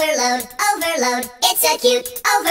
overload, overload. It's a cute overload.